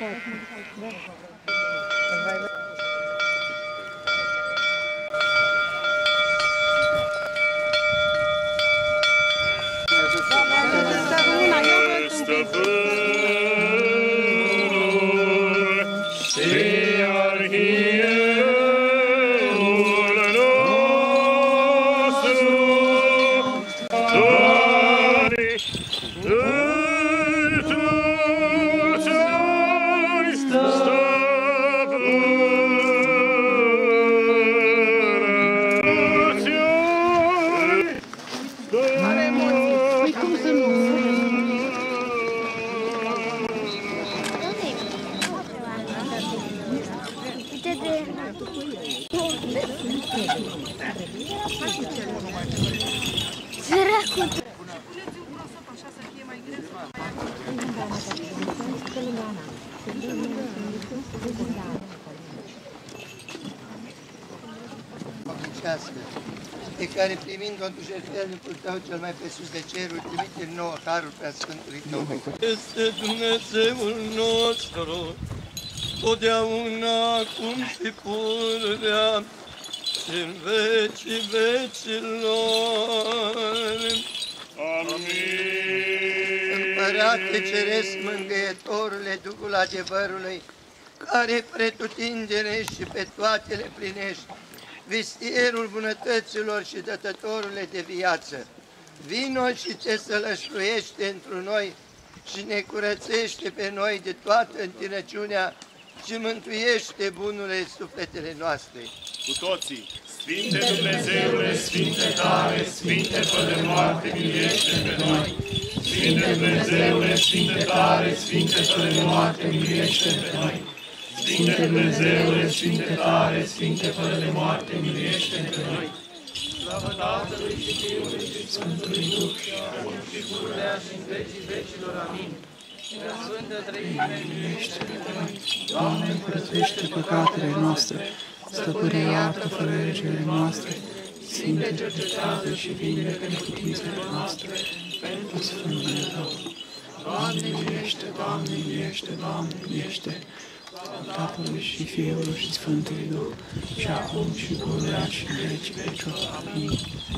important. Duhovnicească, de care primind totuși jertfelnicul tău cel mai presus de ceruri, trimite nouă harul prea Sfântului tău. Este Dumnezeul nostru, totdeauna acum și pururea și în vecii vecilor. Împărate Ceresc Mângâietorule, Duhul adevărului, care pretutindere și pe toate le plinești, vistierul bunătăților și dătătorule de viață, vino și te sălășluiește întru noi și ne curățește pe noi de toată întinăciunea și mântuiește bunurile sufletele noastre. Cu toții, Sfinte Dumnezeule, Sfinte tare, Sfinte fără de moarte, miluiește pe noi. Sfinte Dumnezeule, Sfinte tare, Sfinte fără de moarte, miluiește pe noi. Sfinte Dumnezeule, Sfinte tare, Sfinte fără de moarte, miluiește pe noi. Slavă Tatălui și Fiului și Sfântului Duh și acum și pururea și în vecii vecilor. Amin. Sfântă Treime, Doamne, curățește păcatele noastre, stăpâne iartă fără legile noastre, Sfinte cercetează și vindecă neputințele noastre, pentru Sfântele Tău. Doamne, miliește, Doamne, miliește, Doamne, miliește, Tatălui și Fiului și Sfântului Duh, și acum și pururea și în vecii vecilor. Amin.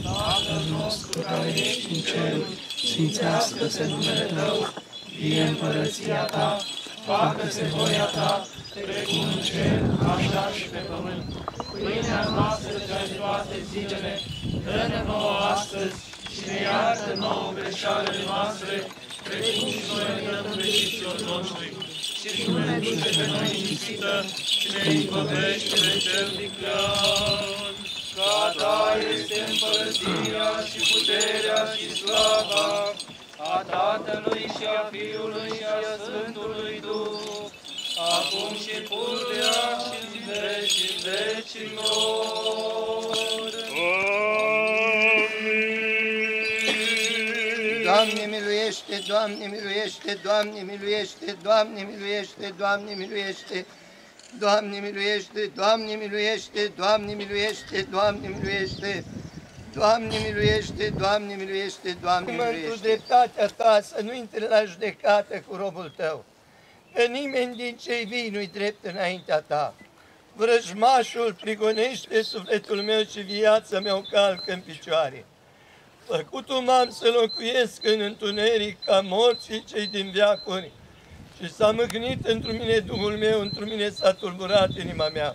Tatăl nostru care ești în ceruri, sfințească-se numele Tău, vie împărăția Ta, facă-se voia Ta, precum în cer, așa și pe pământ. Pâinea noastră cea de toate zilele, dă-ne nouă astăzi și ne iartă nouă greșalele noastre, precum și noi iertăm greșiților noștri. Și nu ne duce pe noi în ispită, ci ne izbăvește de cel viclean. Ca ta este împărăția și puterea și slava a Tatălui și a Fiului și a Sfântului Duh, acum și pururea și în vecii vecilor. miluiește, Doamne miluiește, Doamne miluiește, Doamne miluiește, Doamne miluiește. Doamne miluiește, Doamne miluiește, Doamne miluiește, Doamne miluiește. Doamne miluiește, Doamne miluiește, Doamne miluiește. Tu dreptatea ta să nu intre la judecată cu robul tău, că nimeni din cei vii nu-i drept înaintea ta. Vrăjmașul prigonește sufletul meu și viața mea o calcă în picioare. Făcut-o m-am să locuiesc în întuneric ca morții cei din viacuri și s-a mâhnit într mine Duhul meu, într mine s-a tulburat inima mea.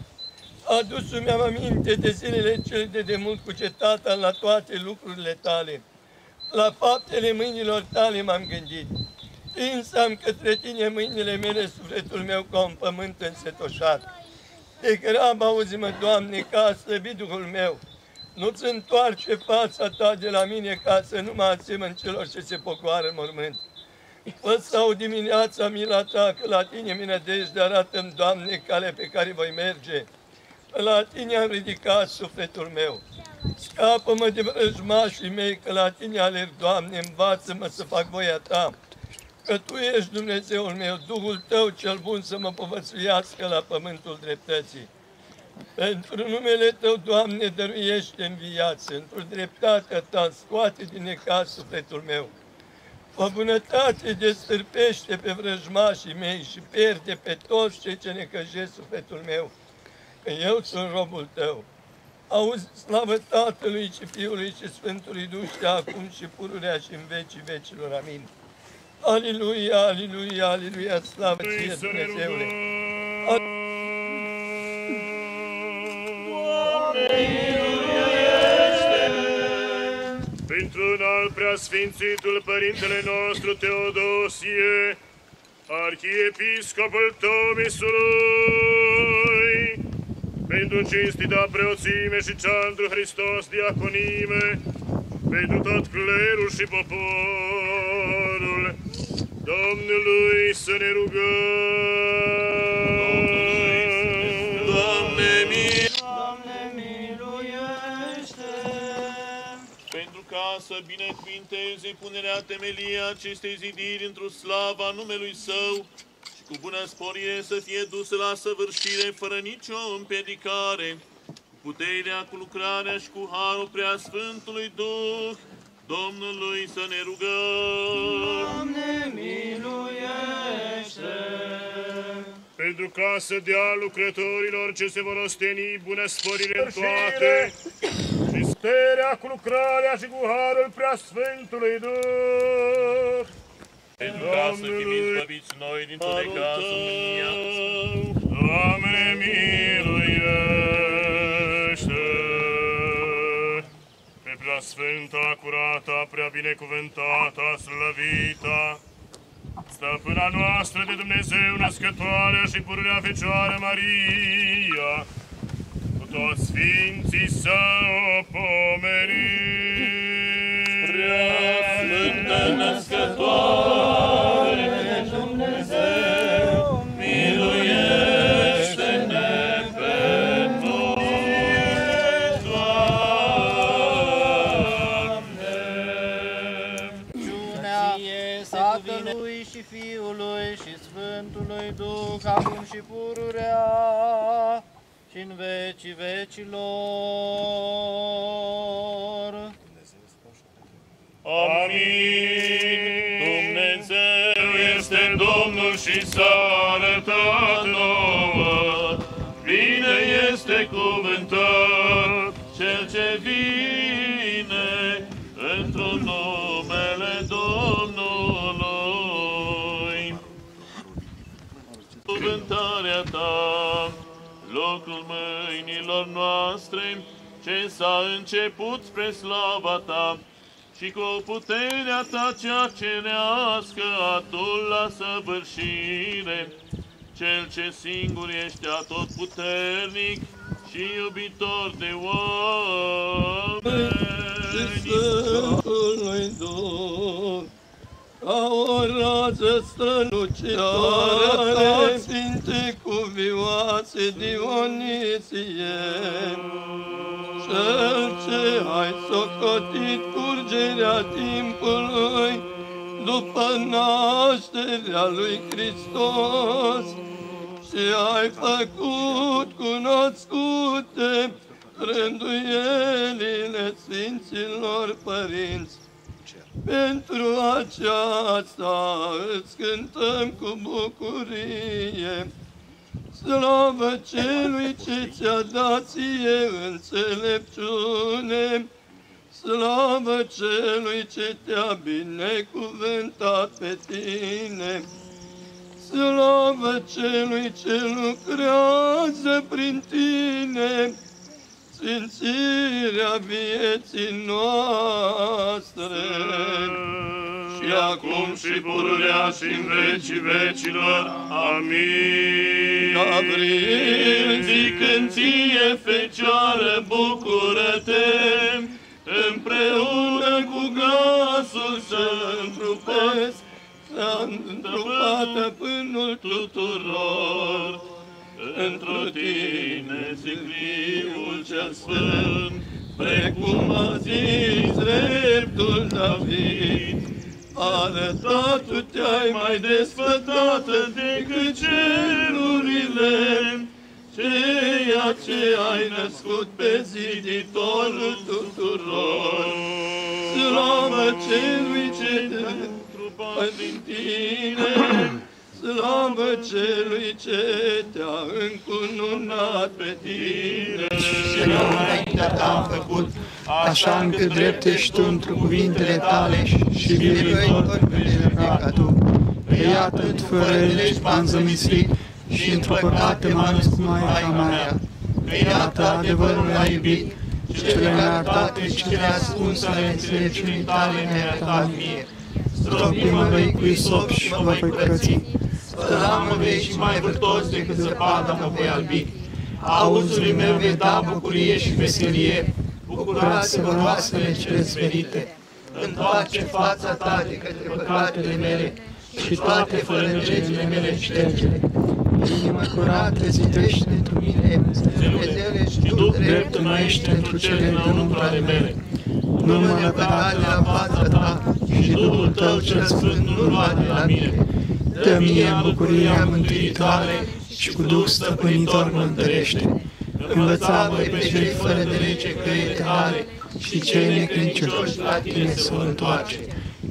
Adus-mi am aminte de zilele cele de demult cucetata la toate lucrurile tale. La faptele mâinilor tale m-am gândit. Tins am către tine mâinile mele, sufletul meu ca un pământ însetoșat. De grab auzi-mă, Doamne, ca a slăbit Duhul meu. Nu-ți întoarce fața ta de la mine ca să nu mă asemăn celor ce se pocoară în mormânt. Fă sau dimineața mila ta, că la tine mi nădejde, arată-mi, Doamne, calea pe care voi merge. Că la tine am ridicat sufletul meu. Scapă-mă de vrăjmașii mei, că la tine alerg, Doamne, învață-mă să fac voia ta. Că Tu ești Dumnezeul meu, Duhul Tău cel bun să mă povățuiască la pământul dreptății. Pentru numele Tău, Doamne, dăruiește-mi viață, într-o dreptatea Ta, scoate din necaz sufletul meu. Fă bunătate destârpește pe vrăjmașii mei și pierde pe toți cei ce necăjesc sufletul meu, că eu sunt robul Tău. Auzi slavă Tatălui și Fiului și Sfântului Duh și acum și pururea și în vecii vecilor. Amin. Aleluia, aleluia, aleluia, slavă ție, Să ne Dumnezeule. Pentru un al preasfințitul Părintele nostru Teodosie, Arhiepiscopul Tomisului, pentru cinstita preoțime și cea întru Hristos diaconime, pentru tot clerul și poporul, Domnului să ne rugăm. Binecuvinteze punerea temelia acestei zidiri într-o slava numelui Său și cu bună sporire să fie dusă la săvârșire fără nicio împiedicare, cu puterea, cu lucrarea și cu harul preasfântului Duh, Domnului să ne rugăm. Doamne, miluiește! pentru ca să dea lucrătorilor ce se vor osteni bună sporire în toate și sterea cu lucrarea și cu harul preasfântului Duh. Pentru ca să fim izbăviți noi din tot necazul mânia. Doamne, miluiește! Pe prea sfânta, curata, prea binecuvântata, slăvita, Stăpâna noastră de Dumnezeu, născătoarea și pururea Fecioară Maria, cu toți sfinții să o pomenim. Prea Sfântă Născătoare ce s-a început spre slava ta, și cu puterea ta cea cerească atul la săvârșire, cel ce singur ești atotputernic și iubitor de oameni. Sfântului Duh, ca o rază strălucitoare, Sfinte cuvioase Dionisie, Cel ce ai socotit curgerea timpului, după nașterea lui Hristos, și ai făcut cunoscute rânduielile Sfinților Părinți. Pentru aceasta îți cântăm cu bucurie. Slavă celui ce ți-a dat ție înțelepciune, Slavă celui ce te-a binecuvântat pe tine, Slavă celui ce lucrează prin tine, Sfințirea vieții noastre. Și acum și pururea și în vecii vecilor. Amin. Gabriel, zicând ție, Fecioară, bucură-te, împreună cu glasul să întrupesc, s-a întrupat pânul tuturor. Într-o tine, sicriul cel sfânt, precum a zis dreptul David, arătat tu te-ai mai desfătată decât cerurile, ceea ce ai născut pe ziditorul tuturor. Slavă celui ce te întrupat din tine, Slavă celui ce te-a încununat pe tine. Și înaintea ta am făcut, așa încât drept ești tu într cuvintele tale și biruitor pe cele ca tu. Pe iată, fără legi m-am zămislit și într-o păcate m-am născut Maica mea. Pe iată adevărul ai iubit, cele neartate și cele ascunse ale înțelepciunii tale ne-ai arătat mie. Stropii-mă vei cu isop și mă voi curăți. Fără vei și mai vârtos decât zăpada mă voi albi. Auzului meu vei da bucurie și veselie, bucurați-vă roasele cele smerite. Întoarce fața ta de către păcatele mele și toate fără legile mele ștergele. Inima curată zidește într mine, Dumnezeule și tu drept înnoiește într cele dinăuntru ale mele. Nu mă lepăda de la fața ta și Duhul tău cel sfânt nu lua de la mine. Dă mie bucuria mântuitoare și cu Duh stăpânitor mă întărește. Învăța voi pe cei fără de lege căile tale și cei necredincioși la tine să o întoarce.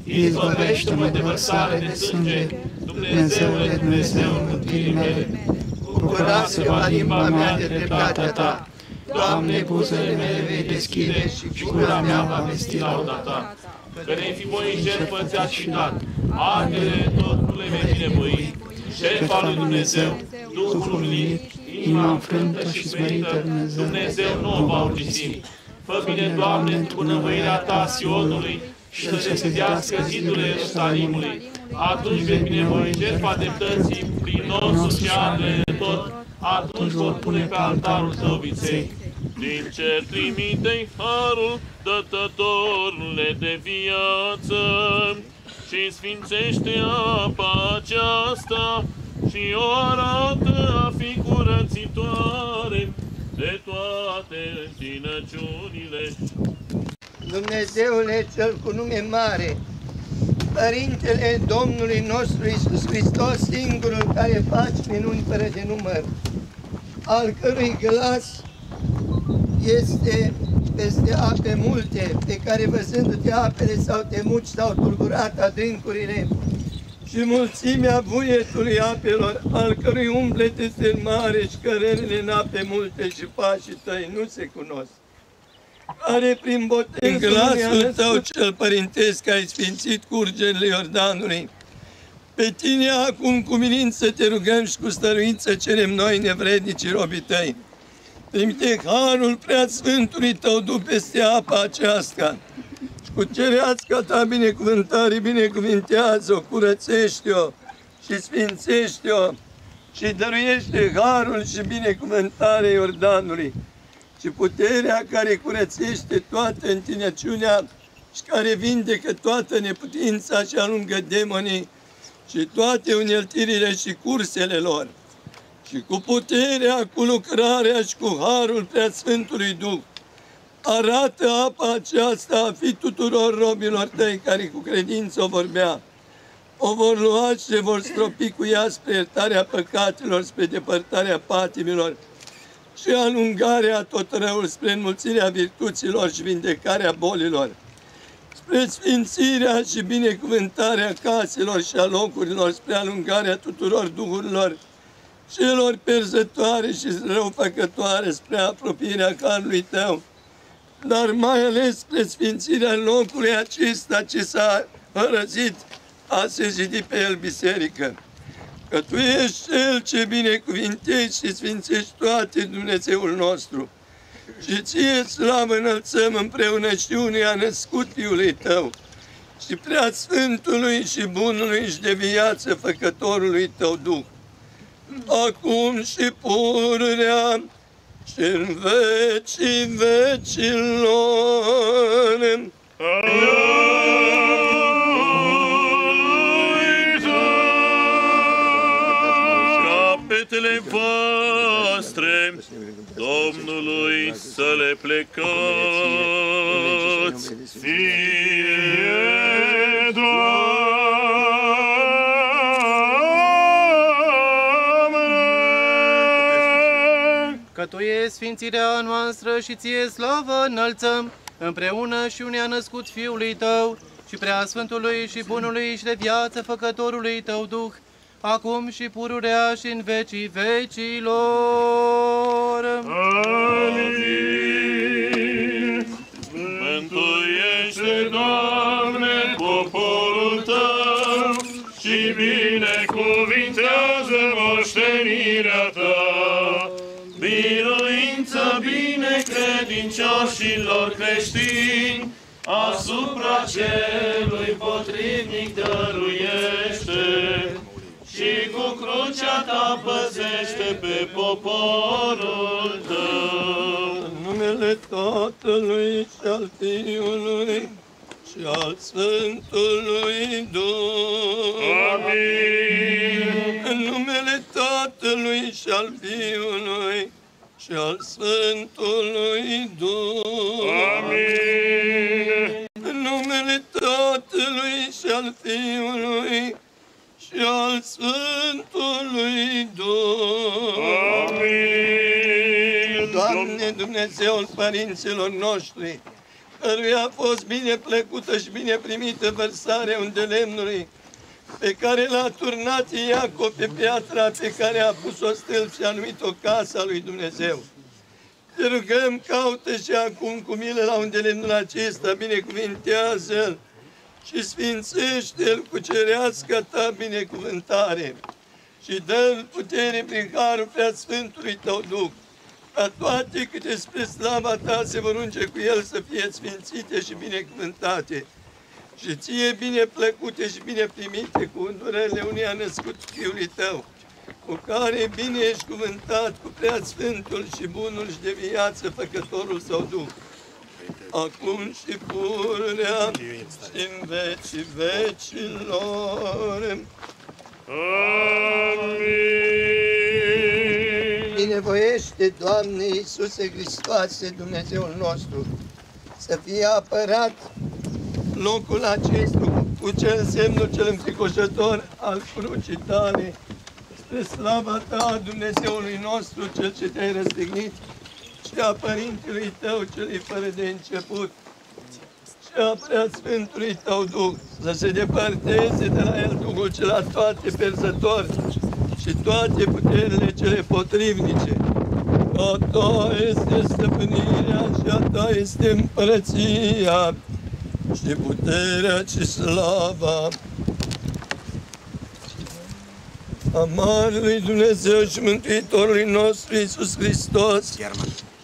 Izbăvește-mă de vărsare de sânge, Dumnezeule Dumnezeu mântuirii mele. Bucura-se-va limba mea de dreptatea ta. Doamne, buzele mele vei deschide și gura mea va vesti lauda ta. Că ne fi voi jertfă ți-a și dat, ardere tot nu le vei binevoi, jertfa lui Dumnezeu, Duhul unit, inima înfrântă și smerită Dumnezeu, Dumnezeu nu o va urgisi. Fă bine, Doamne, într bunăvoirea ta Sionului și să se zidească zidurile Ierusalimului. Atunci vei binevoi jertfa dreptății prin nostru și ardere de tot, atunci vor pune pe altarul tău viței. Din cer trimite harul, dătătorule de viață, și sfințește apa aceasta și o arată a fi curățitoare de toate întinăciunile. Dumnezeule cel cu nume mare, Părintele Domnului nostru Isus Hristos, singurul care faci minuni fără de număr, al cărui glas este peste ape multe, pe care văzându-te apele s-au temut și s-au tulburat adâncurile, și mulțimea buietului apelor, al cărui umblet este mare și cărările în ape multe și pașii tăi nu se cunosc. Care prin botezul glasul tău cel părintesc ai sfințit curgerile Iordanului, Pe tine acum cu milință te rugăm și cu stăruință cerem noi nevrednici robii tăi. Trimite harul prea sfântului tău Duh peste apa aceasta și cu cereasca ta binecuvântare binecuvintează-o, curățește-o și sfințește-o și dăruiește harul și binecuvântarea Iordanului și puterea care curățește toată întinăciunea și care vindecă toată neputința și alungă demonii și toate uneltirile și cursele lor. Și cu puterea, cu lucrarea și cu harul Preasfântului Duh, arată apa aceasta a fi tuturor robilor tăi care cu credință o vorbea. O vor lua și se vor stropi cu ea spre iertarea păcatelor, spre depărtarea patimilor și alungarea tot răul spre înmulțirea virtuților și vindecarea bolilor spre sfințirea și binecuvântarea caselor și a locurilor, spre alungarea tuturor duhurilor celor perzătoare și răufăcătoare spre apropierea carului tău, dar mai ales spre sfințirea locului acesta ce s-a hărăzit a se zidi pe el biserică. Că Tu ești Cel ce binecuvintești și sfințești toate Dumnezeul nostru. Și ție slavă înălțăm împreună și unii a născut Fiului Tău și prea Sfântului și Bunului și de viață Făcătorului Tău Duh, acum și pururea și în vecii vecilor. Capetele voastre Domnului să le plecați. Fie sfințirea noastră și Ție slavă înălțăm, împreună și unea născut Fiului Tău, și prea Sfântului și Bunului și de viață Făcătorului Tău Duh, acum și pururea și în vecii vecilor. Amin. Mântuiește, Doamne, poporul Tău și binecuvintează moștenirea binecredincioșilor creștini, asupra celui potrivnic dăruiește și cu crucea ta păzește pe poporul tău. În numele Tatălui și al Fiului și al Sfântului Duh. Amin. În numele Tatălui și al Fiului și al Sfântului Duh. Amin. În numele Tatălui și al Fiului și al Sfântului Duh. Amin. Doamne Dumnezeul părinților noștri, căruia a fost bine plăcută și bine primită vărsarea unde lemnului, pe care l-a turnat Iacov pe piatra pe care a pus-o stâlp și a numit-o casa lui Dumnezeu. Te rugăm, caută și acum cu milă la unde lemnul acesta, binecuvintează-l și sfințește-l cu cerească ta binecuvântare și dă-l putere prin harul prea Sfântului Tău Duh, ca toate câte spre slava Ta se vor unge cu El să fie sfințite și binecuvântate și ție bine plăcute și bine primite cu îndurările unui a născut Fiului Tău, cu care bine ești cuvântat cu prea Sfântul și Bunul și de viață Făcătorul Său Duh, acum și pururea și în vecii vecilor. Amin. Binevoiește, Doamne Iisuse Hristoase, Dumnezeul nostru, să fie apărat locul acesta cu cel semnul cel înfricoșător al crucii tale, spre slava ta, Dumnezeului nostru, cel ce te-ai răstignit, și a Părintelui tău, celui fără de început, și a prea Sfântului tău Duh, să se depărteze de la el Duhul cel la toate perzător și toate puterile cele potrivnice. A ta este stăpânirea și a ta este împărăția și puterea și slava a Marelui Dumnezeu și Mântuitorului nostru Iisus Hristos,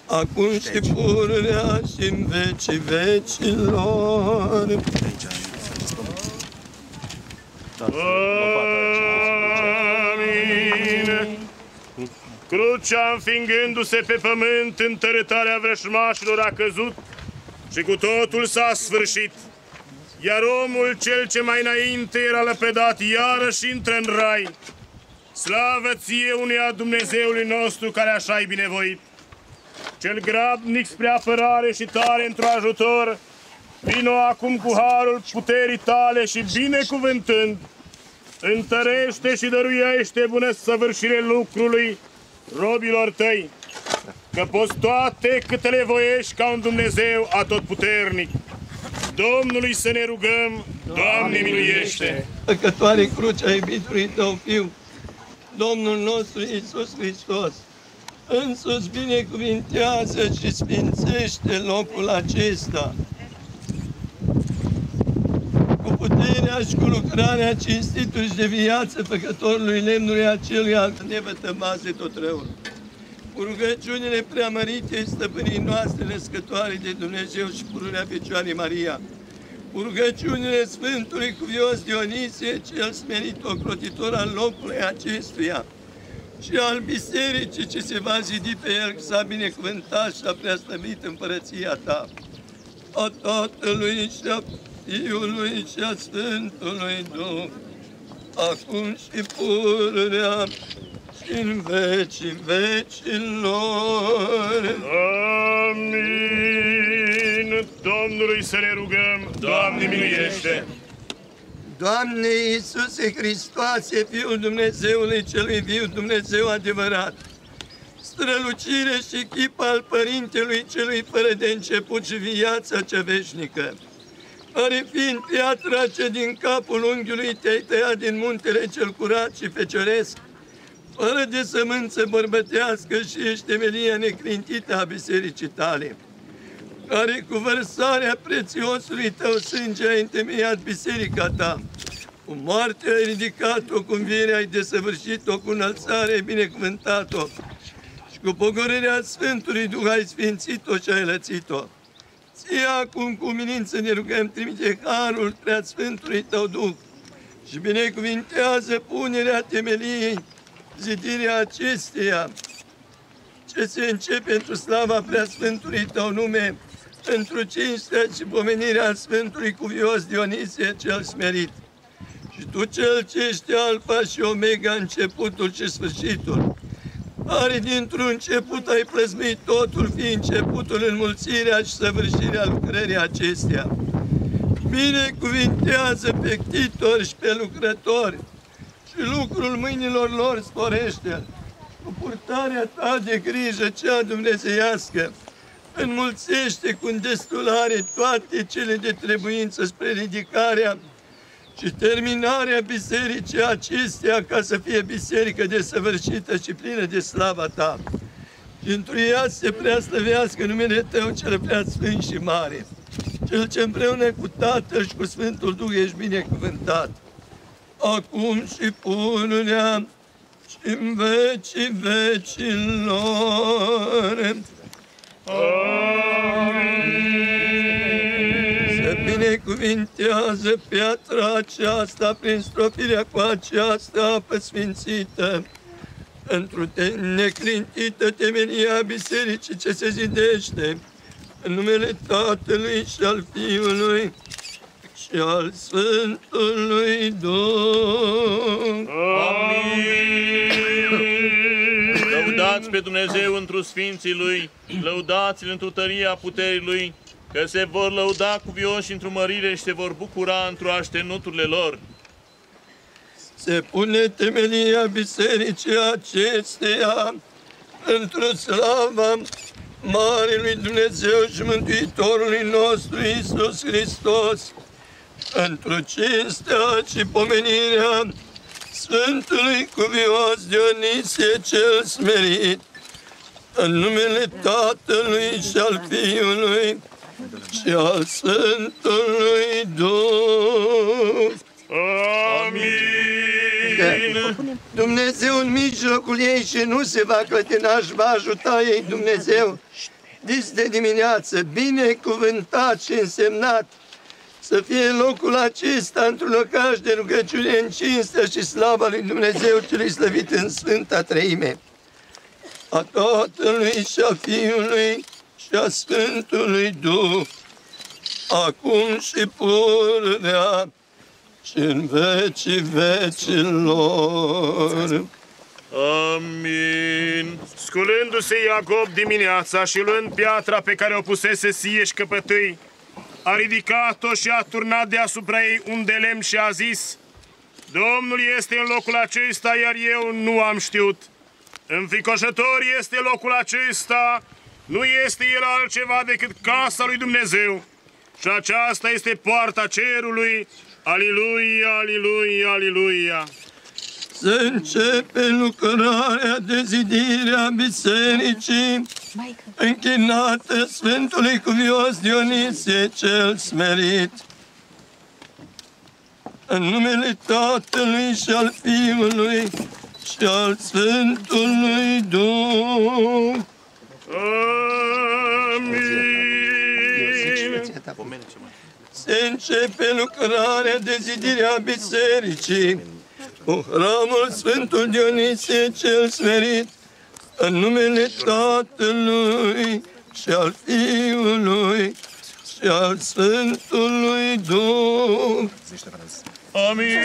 acum și pururea și în vecii vecilor. Amin. Crucea înfingându-se pe pământ în tărâtarea vrășmașilor a căzut și cu totul s-a sfârșit. Iar omul cel ce mai înainte era lăpedat iarăși intră în rai. Slavă ție unia Dumnezeului nostru care așa ai binevoit. Cel grabnic spre apărare și tare într-o ajutor, vino acum cu harul puterii tale și binecuvântând, întărește și dăruiește bună săvârșire lucrului robilor tăi, că poți toate câte le voiești ca un Dumnezeu atotputernic. Domnului să ne rugăm, Doamne miluiește! Păcătoare crucea iubitului Tău Fiu, Domnul nostru Iisus Hristos, însuți binecuvintează și sfințește locul acesta. Cu puterea și cu lucrarea cinstitului și de viață făcătorului lemnului acelui al nevătămase tot răul. Cu rugăciunile preamărite stăpânii noastre născătoare de Dumnezeu și pururea Fecioarei Maria, cu rugăciunile Sfântului Cuvios Dionisie, cel smerit ocrotitor al locului acestuia, și al bisericii ce se va zidi pe el, că s-a binecuvântat și a preaslăvit împărăția ta. A Tatălui și a Fiului și a Sfântului Duh, acum și pururea și în vecii vecilor. Amin! Domnului să ne rugăm, Doamne miluiește! Doamne Iisuse Hristoase, Fiul Dumnezeului Celui Viu, Dumnezeu adevărat, strălucire și chip al Părintelui Celui fără de început și viața cea veșnică, care fiind piatra ce din capul unghiului te-ai tăiat din muntele cel curat și fecioresc, fără de sămânță bărbătească și ești temelia neclintită a bisericii tale, care cu vărsarea prețiosului tău sânge ai întemeiat biserica ta, cu moarte ai ridicat-o, cu înviere ai desăvârșit-o, cu înălțare ai binecuvântat-o și cu pogorârea Sfântului Duh ai sfințit-o și ai lățit-o. Ție acum cu minință ne rugăm, trimite harul prea Sfântului tău Duh și binecuvintează punerea temeliei, zidirea acesteia, ce se începe pentru slava prea Sfântului tău nume, pentru cinstea și pomenirea Sfântului Cuvios Dionisie cel smerit. Și tu cel ce ești alfa și omega, începutul și sfârșitul, care dintr-un început ai plăzmit totul, fi începutul înmulțirea și săvârșirea lucrării acestea. Binecuvintează pe ctitori și pe lucrători și lucrul mâinilor lor sporește cu purtarea ta de grijă cea dumnezeiască, înmulțește cu îndestulare toate cele de trebuință spre ridicarea și terminarea bisericii acestea ca să fie biserică desăvârșită și plină de slava ta. Și într ea se prea slăvească numele Tău cel prea sfânt și mare, cel ce împreună cu Tatăl și cu Sfântul Duh ești binecuvântat, acum și pururea și în vecii vecilor. Se binecuvintează piatra aceasta prin stropirea cu aceasta apă sfințită, pentru te neclintită temelia bisericii ce se zidește, în numele Tatălui și al Fiului și al Sfântului Duh. Lăudați pe Dumnezeu întru Sfinții Lui, lăudați-L întru tăria puterii Lui, că se vor lăuda cu vioși într-o mărire și se vor bucura într-o aștenuturile lor. Se pune temelia bisericii acesteia într-o slava Marelui Dumnezeu și Mântuitorului nostru Iisus Hristos, într-o cinstea și pomenirea Sfântului Cuvios Dionisie cel smerit, în numele Tatălui și al Fiului și al Sfântului Duh. Amin! că Dumnezeu în mijlocul ei și nu se va clătina și va ajuta ei Dumnezeu. Dis de dimineață, binecuvântat și însemnat să fie locul acesta într-un locaș de rugăciune în cinstă și slava lui Dumnezeu celui slăvit în Sfânta Treime. A Tatălui și a Fiului și a Sfântului Duh, acum și pururea și în vecii vecilor. Amin. Sculându-se Iacob dimineața și luând piatra pe care o pusese sieș și căpătâi, a ridicat-o și a turnat deasupra ei un de lemn și a zis, Domnul este în locul acesta, iar eu nu am știut. Înfricoșător este locul acesta, nu este el altceva decât casa lui Dumnezeu. Și aceasta este poarta cerului. Aliluia, aliluia, aliluia. Să începe lucrarea de zidire a bisericii, închinată Sfântului Cuvios Dionisie cel smerit. În numele Tatălui și al Fiului și al Sfântului Duh. Amin. Se începe lucrarea de zidire a bisericii cu hramul Sfântul Dionisie cel smerit, în numele Tatălui și al Fiului și al Sfântului Duh. Amin.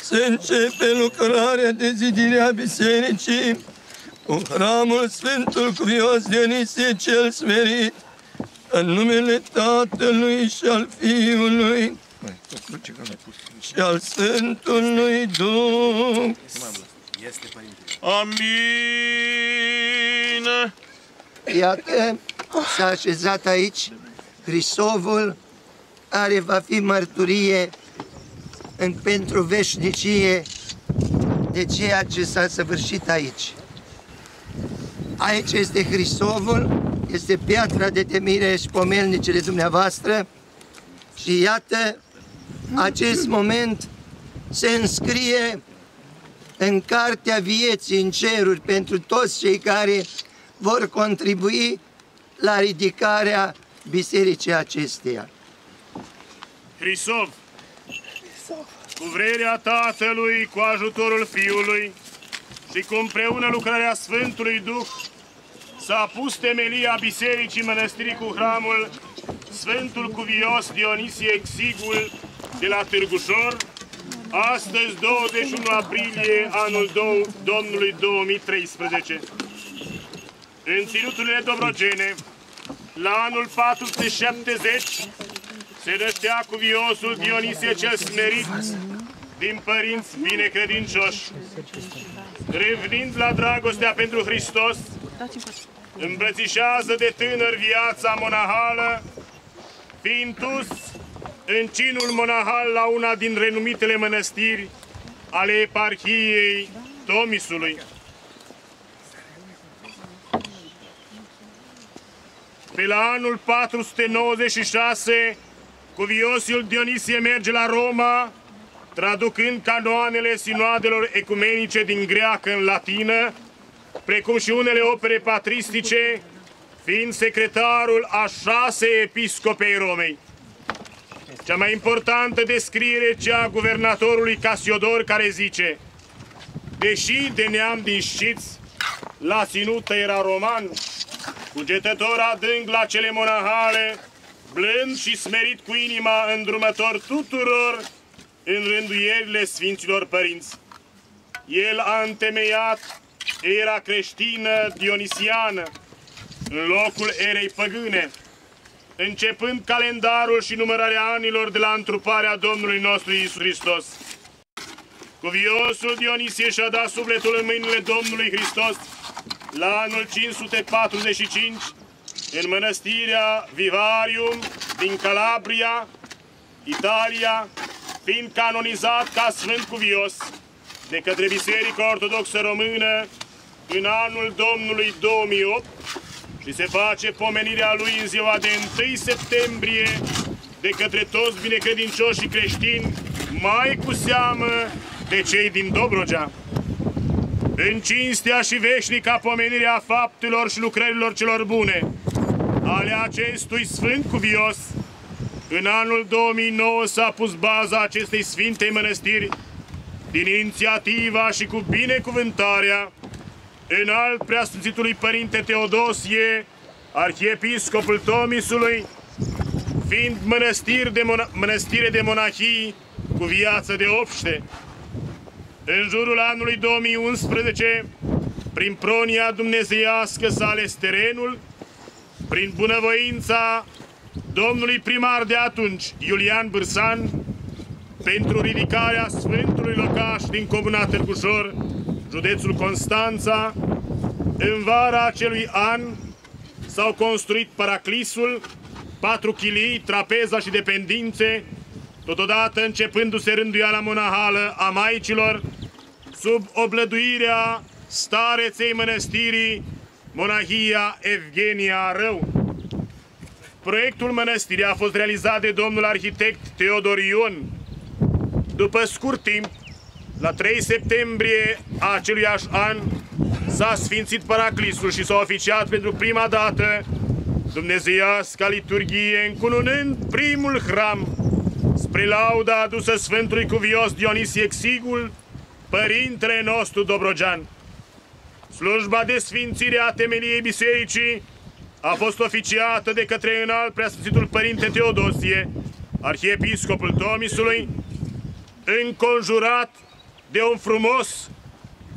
Se începe lucrarea de zidire a bisericii cu hramul Sfântul Cuvios Dionisie cel smerit, în numele Tatălui și al Fiului și al Sfântului Duh. Amin. Iată, s-a așezat aici Hristovul, care va fi mărturie în, pentru veșnicie de ceea ce s-a săvârșit aici. Aici este Hristovul, este piatra de temire și pomelnicele dumneavoastră și iată, acest moment se înscrie în cartea vieții în ceruri pentru toți cei care vor contribui la ridicarea bisericii acesteia. Hrisov, cu vrerea Tatălui, cu ajutorul Fiului și cu împreună lucrarea Sfântului Duh, s-a pus temelia Bisericii Mănăstirii cu hramul Sfântul Cuvios Dionisie Exigul de la Târgușor, astăzi 21 aprilie anul dou- Domnului 2013. În ținuturile Dobrogene, la anul 470, se năștea cuviosul Dionisie cel smerit din părinți binecredincioși. Revenind la dragostea pentru Hristos, îmbrățișează de tânăr viața monahală, fiind dus în cinul monahal la una din renumitele mănăstiri ale eparhiei Tomisului. Pe la anul 496, Cuviosul Dionisie merge la Roma, traducând canoanele sinoadelor ecumenice din greacă în latină, precum și unele opere patristice, fiind secretarul a șase episcopei Romei. Cea mai importantă descriere cea a guvernatorului Casiodor care zice Deși de neam din știți, la ținută era roman, cugetător adânc la cele monahale, blând și smerit cu inima îndrumător tuturor în rânduierile Sfinților Părinți. El a întemeiat era creștină dionisiană în locul erei păgâne, începând calendarul și numărarea anilor de la întruparea Domnului nostru Iisus Hristos. Cuviosul Dionisie și-a dat sufletul în mâinile Domnului Hristos la anul 545 în mănăstirea Vivarium din Calabria, Italia, fiind canonizat ca Sfânt Cuvios de către Biserica Ortodoxă Română în anul Domnului 2008 și se face pomenirea lui în ziua de 1 septembrie de către toți binecredincioșii creștini, mai cu seamă de cei din Dobrogea. În cinstea și veșnica pomenirea faptelor și lucrărilor celor bune ale acestui sfânt cuvios, în anul 2009 s-a pus baza acestei sfinte mănăstiri din inițiativa și cu binecuvântarea în alt preasfințitului Părinte Teodosie, Arhiepiscopul Tomisului, fiind mănăstiri de mona mănăstire de monahii cu viață de obște. În jurul anului 2011, prin pronia dumnezeiască s-a ales terenul, prin bunăvoința domnului primar de atunci, Iulian Bârsan, pentru ridicarea Sfântului Locaș din Comuna Târgușor, județul Constanța, în vara acelui an s-au construit paraclisul, patru chilii, trapeza și dependințe, totodată începându-se rânduiala monahală a maicilor, sub oblăduirea stareței mănăstirii, monahia Evgenia Rău. Proiectul mănăstirii a fost realizat de domnul arhitect Teodor Ion. După scurt timp, la 3 septembrie a aceluiași an, s-a sfințit paraclisul și s-a oficiat pentru prima dată dumnezeiasca liturghie, încununând primul hram spre lauda adusă Sfântului Cuvios Dionisie Exigul, Părintele nostru Dobrogean. Slujba de sfințire a temeliei bisericii a fost oficiată de către înalt preasfințitul Părinte Teodosie, Arhiepiscopul Tomisului, înconjurat de un frumos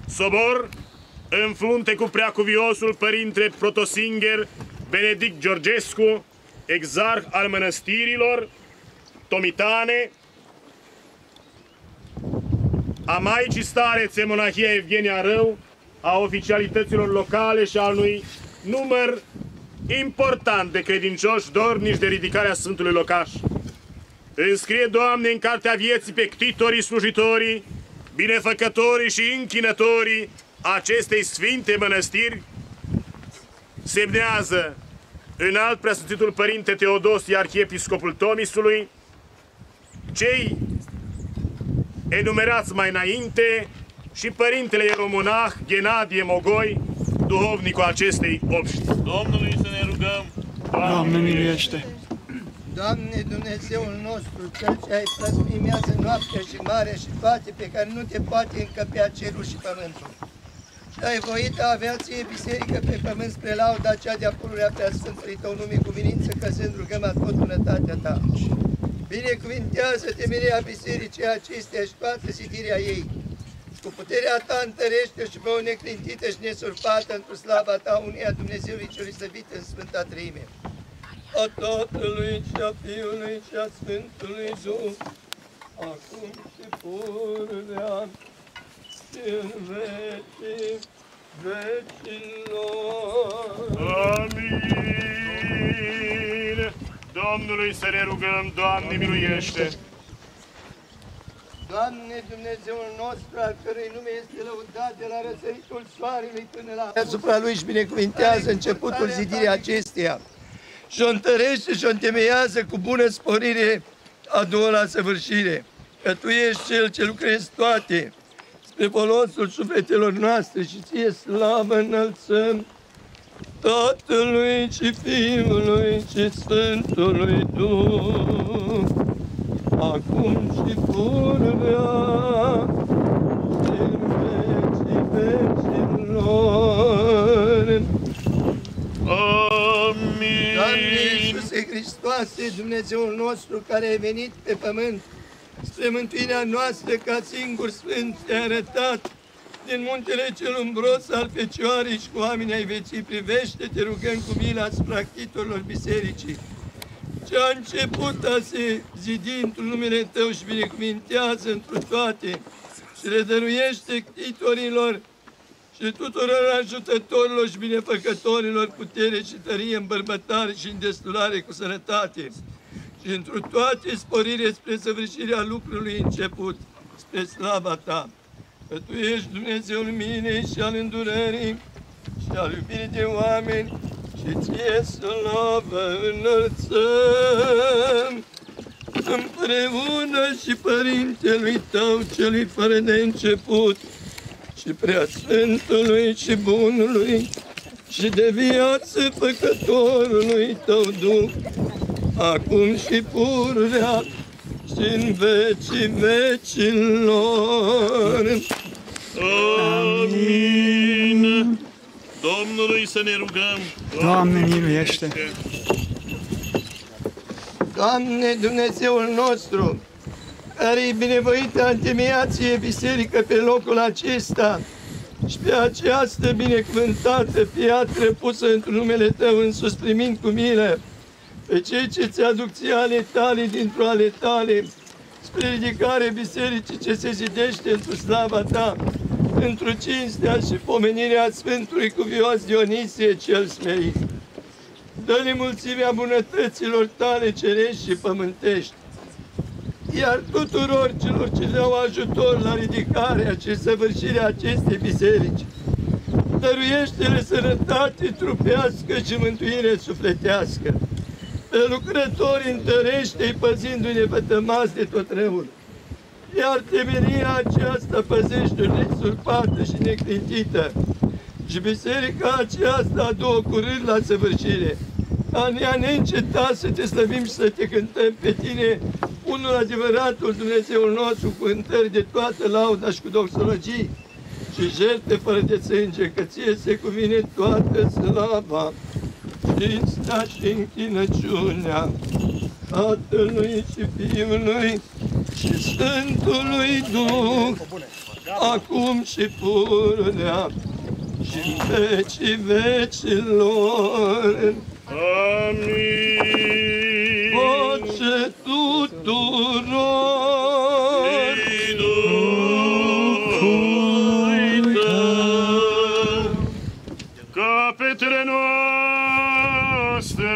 sobor în frunte cu preacuviosul Părinte Protosinger Benedict Georgescu, exarh al mănăstirilor Tomitane, a Maicii Starețe, Monahia Evgenia Rău, a oficialităților locale și a unui număr important de credincioși dornici de ridicarea Sfântului Locaș. Înscrie, Doamne, în cartea vieții pe ctitorii, slujitorii, binefăcătorii și închinătorii acestei sfinte mănăstiri, semnează în alt preasfințitul Părinte Teodosie, Arhiepiscopul Tomisului, cei enumerați mai înainte și Părintele Ieromonah Ghenadie Mogoi, duhovnicul acestei obști. Domnului să ne rugăm. Doamne, miluiește! Doamne Dumnezeul nostru, Cel ce ai plasmimează noaptea și marea și toate pe care nu te poate încăpea cerul și pământul. Și ai voit a avea ție biserică pe pământ spre lauda cea de-a pururea prea Sfântului Tău nume cu minință, că să rugăm a tot bunătatea Ta. Binecuvintează temelia bisericii acestea și toată zidirea ei. Cu puterea Ta întărește și pe o neclintită și nesurpată într slava Ta unia Dumnezeului celui săvit în Sfânta Treime a Tatălui și a Fiului și a Sfântului Duh, acum și pururea și în vecii vecilor. Amin. Domnului să ne rugăm, Doamne, miluiește! Doamne Dumnezeul nostru, al cărui nume este lăudat de la răsăritul soarelui până la... Asupra Lui și binecuvintează începutul zidirii acesteia și o întărește și o întemeiază cu bună sporire a doua la săvârșire. Că Tu ești Cel ce lucrezi toate spre folosul sufletelor noastre și Ție slavă înălțăm Tatălui și Fiului și Sfântului Duh, acum și pururea și în vecii vecilor. Amin. Doamne Iisuse Hristoase, Dumnezeul nostru care ai venit pe pământ, spre mântuirea noastră ca singur Sfânt te-ai arătat din muntele cel umbros al Fecioarei și cu oamenii ai veții, privește, te rugăm cu mila asupra chitorilor bisericii. Ce a început a se zidi într numele Tău și binecuvintează într toate și le dăruiește chitorilor și tuturor ajutătorilor și binefăcătorilor putere și tărie în bărbătare și în destulare cu sănătate și într toate sporire spre săvârșirea lucrului început, spre slava Ta. Că Tu ești Dumnezeul minei și al îndurării și al iubirii de oameni și ție slavă înălțăm împreună și Părintelui Tău, celui fără de început, și Preasfântului și Bunului, și de viață Făcătorului Tău Duh, acum și pururea și în vecii vecilor. Amin. Domnului să ne rugăm. Doamne, miluiește! Doamne Dumnezeul nostru, care e binevoită antemiație biserică pe locul acesta și pe această binecuvântată piatră pusă într numele Tău în sus primind cu milă pe cei ce ți aduc ție ale tale dintr-o ale tale, spre ridicare bisericii ce se zidește într slava Ta, într cinstea și pomenirea Sfântului Cuvios Dionisie cel smerit. Dă-ne mulțimea bunătăților tale cerești și pământești, iar tuturor celor ce dau ajutor la ridicarea și săvârșirea acestei biserici, dăruiește-le sănătate trupească și mântuire sufletească. Pe lucrători întărește-i păzindu-ne vătămați de tot răul. Iar temeria aceasta păzește nesurpată și neclintită. Și biserica aceasta adu-o curând la săvârșire. A ne a neînceta să te slăvim și să te cântăm pe tine, unul adevăratul Dumnezeul nostru, cu cântări de toată lauda și cu doxologii și jertfe fără de sânge, că ție se cuvine toată slava, cinstea și închinăciunea Tatălui și Fiului și Sfântului Duh, acum și pururea și în vecii vecilor. Amin. Voce tuturor, Și Duhului Tău. Capetele noastre,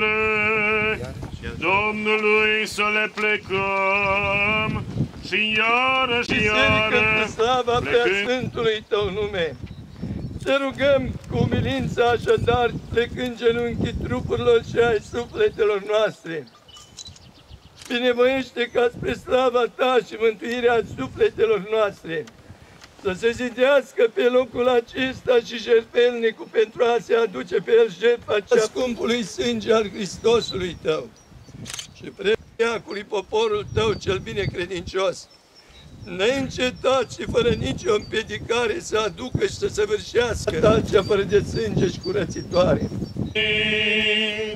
Domnului să le plecăm și iară și biserică iară pe slava prea plecând Sfântului Tău nume. Să rugăm cu umilință așadar, plecând genunchii trupurilor și ai sufletelor noastre. Binevoiește ca spre slava Ta și mântuirea sufletelor noastre, să se zidească pe locul acesta și jertfelnicul pentru a se aduce pe el jertfa cea scumpului sânge al Hristosului Tău și preacului poporul Tău cel binecredincios, neîncetat și fără nicio împiedicare să aducă și să săvârșească. Ta cea fără de sânge și curățitoare.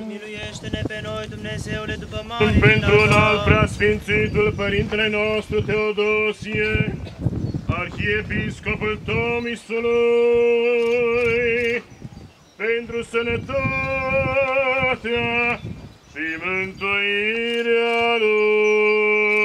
Miluiește-ne pe noi, Dumnezeule, după Sunt mare pentru un al preasfințitul Părintele nostru Teodosie, Arhiepiscopul Tomisului, pentru sănătatea și mântuirea lui.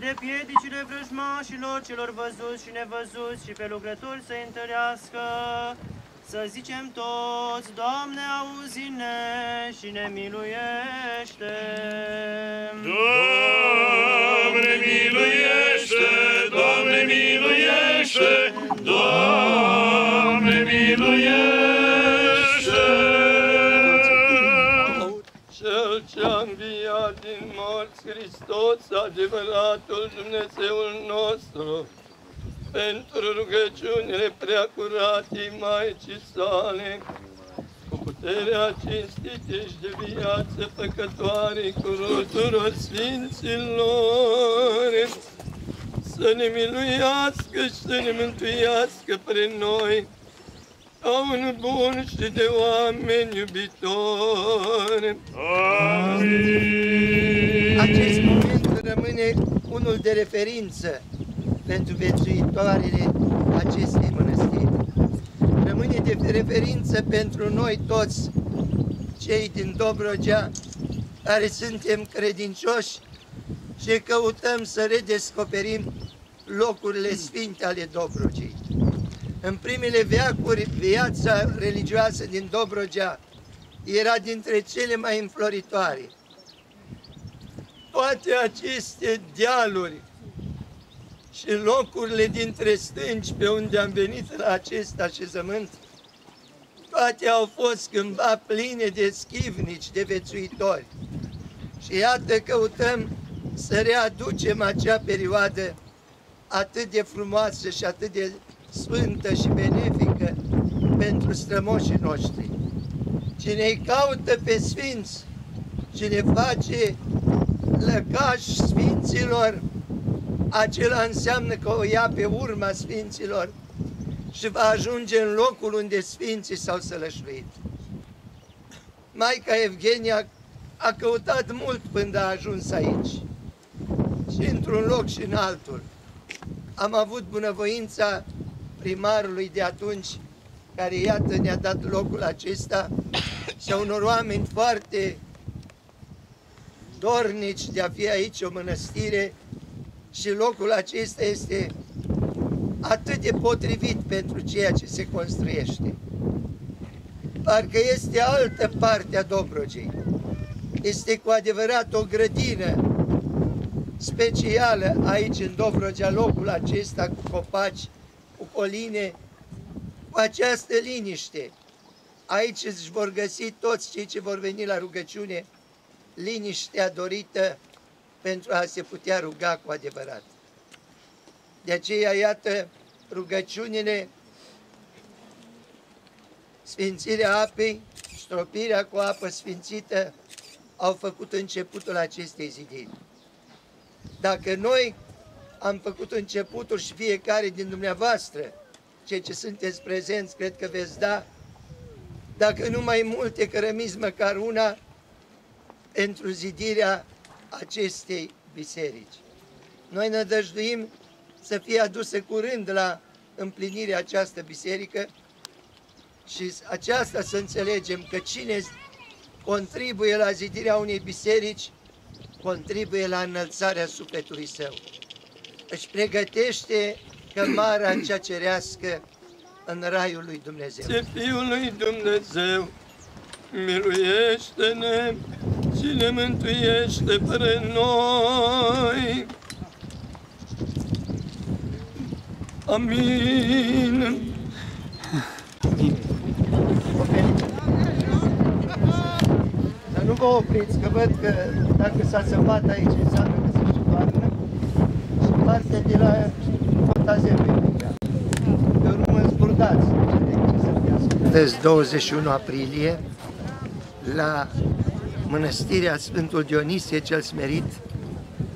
De piedicile vrăjmașilor celor văzuți și nevăzuți și pe lucrători să întărească. Să zicem toți, Doamne, auzi-ne și ne miluiește. Doamne miluiește, Hristos, adevăratul Dumnezeul nostru, pentru rugăciunile preacuratei Maicii sale, cu puterea cinstite și de viață făcătoare cu tuturor Sfinților, să ne miluiască și să ne mântuiască pre noi, ca un bun și de oameni iubitori. Amin. Acest moment rămâne unul de referință pentru vețuitoarele acestei mănăstiri. Rămâne de referință pentru noi toți, cei din Dobrogea, care suntem credincioși și căutăm să redescoperim locurile sfinte ale Dobrogei. În primele veacuri, viața religioasă din Dobrogea era dintre cele mai înfloritoare. Toate aceste dealuri și locurile dintre stânci pe unde am venit la acest așezământ, toate au fost cândva pline de schivnici, de vețuitori. Și iată căutăm să readucem acea perioadă atât de frumoasă și atât de sfântă și benefică pentru strămoșii noștri. Cine îi caută pe sfinți, cine face lăcași sfinților, acela înseamnă că o ia pe urma sfinților și va ajunge în locul unde sfinții s-au sălășluit. Maica Evgenia a căutat mult până a ajuns aici, și într-un loc și în altul. Am avut bunăvoința primarului de atunci, care iată ne-a dat locul acesta și a unor oameni foarte dornici de a fi aici o mănăstire și locul acesta este atât de potrivit pentru ceea ce se construiește. Parcă este altă parte a Dobrogei. Este cu adevărat o grădină specială aici în Dobrogea, locul acesta cu copaci, cu coline, cu această liniște. Aici își vor găsi toți cei ce vor veni la rugăciune liniștea dorită pentru a se putea ruga cu adevărat. De aceea, iată, rugăciunile, sfințirea apei, stropirea cu apă sfințită, au făcut începutul acestei zidiri. Dacă noi am făcut începutul și fiecare din dumneavoastră, cei ce sunteți prezenți, cred că veți da, dacă nu mai multe cărămizi, măcar una, pentru zidirea acestei biserici. Noi ne dăjduim să fie adusă curând la împlinirea această biserică și aceasta să înțelegem că cine contribuie la zidirea unei biserici, contribuie la înălțarea sufletului său. Își pregătește cămara cea cerească în raiul lui Dumnezeu. Ce Fiul lui Dumnezeu, miluiește-ne și ne mântuiește fără noi. Amin. Dar nu vă opriți, că văd că dacă s-a săpat aici înseamnă că se și toarnă și partea de la Fotazerbica. Pe urmă zburdați. Astăzi, 21 aprilie, la mănăstirea Sfântul Dionisie cel Smerit,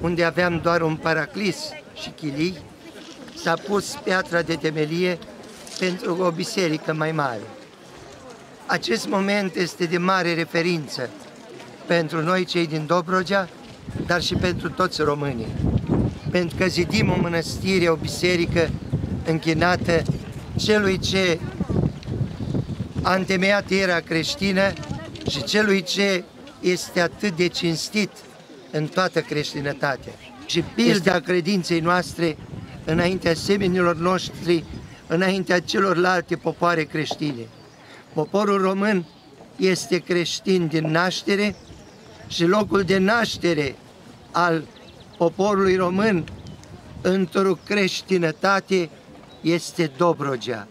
unde aveam doar un paraclis și chilii, s-a pus piatra de temelie pentru o biserică mai mare. Acest moment este de mare referință pentru noi cei din Dobrogea, dar și pentru toți românii. Pentru că zidim o mănăstire, o biserică închinată celui ce a întemeiat era creștină și celui ce este atât de cinstit în toată creștinătatea. Și pilda credinței noastre înaintea semenilor noștri, înaintea celorlalte popoare creștine. Poporul român este creștin din naștere și locul de naștere al poporului român într-o creștinătate este Dobrogea.